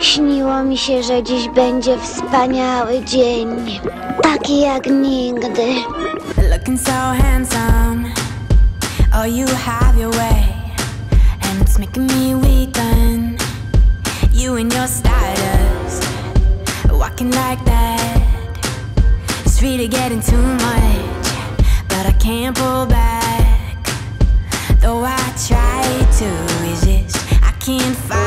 Śniło mi się, że dziś będzie wspaniały dzień. Taki jak nigdy. Looking so handsome. Oh, you have your way. And it's making me and your stardust. Walking like that. It's really getting too much. But I can't pull back. Though I try to resist, I can't fight